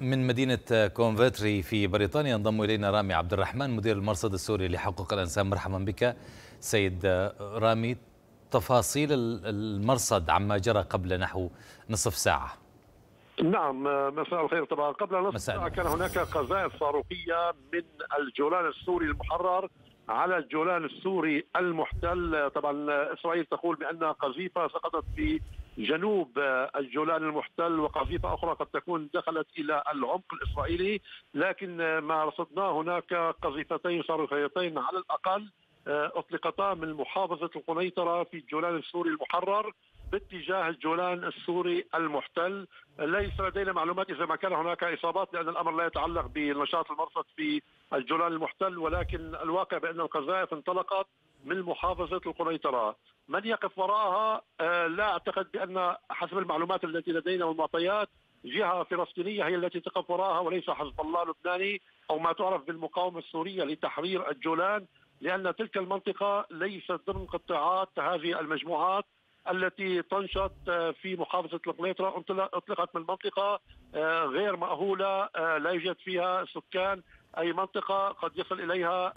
من مدينة كوفنتري في بريطانيا ينضم إلينا رامي عبد الرحمن مدير المرصد السوري لحقوق الإنسان. مرحبا بك. سيد رامي تفاصيل المرصد عما جرى قبل نحو نصف ساعة. نعم مساء الخير طبعا. قبل نصف ساعة كان هناك قذائف صاروخية من الجولان السوري المحرر على الجولان السوري المحتل. طبعا إسرائيل تقول بأن قذيفة سقطت في جنوب الجولان المحتل وقذيفه أخرى قد تكون دخلت إلى العمق الإسرائيلي. لكن ما رصدناه هناك قذيفتين صاروخيتين على الأقل اطلقتا من محافظة القنيطرة في الجولان السوري المحرر باتجاه الجولان السوري المحتل. ليس لدينا معلومات إذا ما كان هناك إصابات لأن الأمر لا يتعلق بنشاط المرصد في الجولان المحتل ولكن الواقع بأن القذائف انطلقت من محافظة القنيطرة. من يقف وراءها؟ لا أعتقد بأن حسب المعلومات التي لدينا والمعطيات جهة فلسطينية هي التي تقف وراءها وليس حزب الله لبناني أو ما تعرف بالمقاومة السورية لتحرير الجولان لأن تلك المنطقة ليست ضمن قطاعات هذه المجموعات التي تنشط في محافظة القنيطرة. أطلقت من منطقة غير مأهولة لا يوجد فيها سكان أي منطقة قد يصل إليها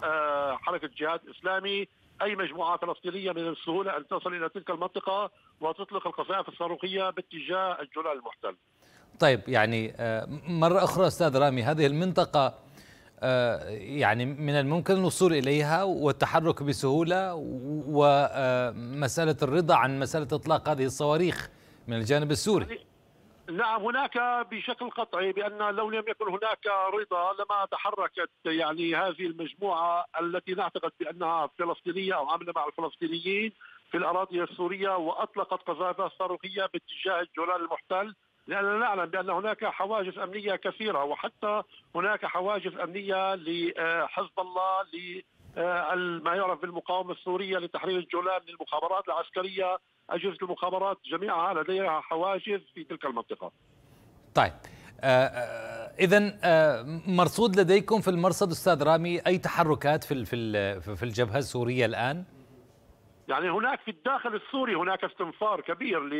حركة جهاد إسلامي. أي مجموعة فلسطينية من السهولة أن تصل إلى تلك المنطقة وتطلق القذائف الصاروخية باتجاه الجولان المحتل طيب يعني مرة أخرى أستاذ رامي هذه المنطقة يعني من الممكن الوصول إليها والتحرك بسهولة ومساله الرضا عن مسألة إطلاق هذه الصواريخ من الجانب السوري. نعم هناك بشكل قطعي بأن لو لم يكن هناك رضا لما تحركت يعني هذه المجموعة التي نعتقد بأنها فلسطينية أو عاملة مع الفلسطينيين في الأراضي السورية وأطلقت قذائف صاروخية باتجاه الجولان المحتل. لأننا نعلم بأن هناك حواجز أمنية كثيرة وحتى هناك حواجز أمنية لحزب الله ما يعرف بالمقاومة السورية لتحرير الجولان للمخابرات العسكرية أجهزة المخابرات جميعها لديها حواجز في تلك المنطقة طيب إذا مرصود لديكم في المرصد أستاذ رامي أي تحركات في في الجبهة السورية الآن؟ يعني هناك في الداخل السوري هناك استنفار كبير ل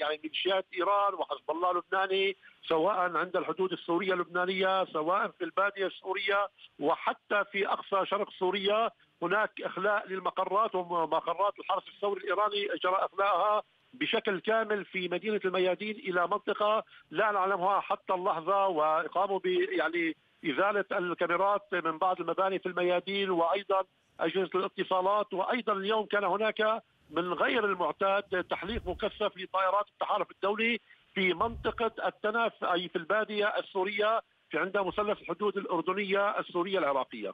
يعني ميليشيات إيران وحزب الله اللبناني سواء عند الحدود السورية اللبنانية سواء في البادية السورية وحتى في أقصى شرق سوريا. هناك إخلاء للمقرات ومقرات الحرس الثوري الإيراني اجرى إخلاءها بشكل كامل في مدينة الميادين إلى منطقة لا نعلمها حتى اللحظة وقاموا يعني إزالة الكاميرات من بعض المباني في الميادين وأيضا أجهزة الاتصالات وأيضا اليوم كان هناك من غير المعتاد تحليق مكثف لطائرات التحالف الدولي في منطقة التنف أي في البادية السورية في عند مثلث الحدود الأردنية السورية العراقية.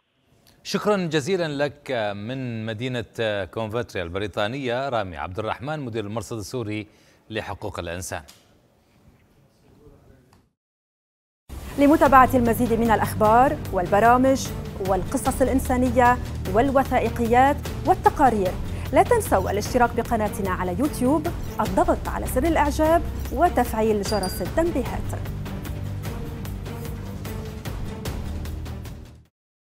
شكرا جزيلا لك من مدينة كونفتريا البريطانية رامي عبد الرحمن مدير المرصد السوري لحقوق الإنسان. لمتابعة المزيد من الأخبار والبرامج والقصص الإنسانية والوثائقيات والتقارير. لا تنسوا الاشتراك بقناتنا على يوتيوب الضغط على زر الإعجاب وتفعيل جرس التنبيهات.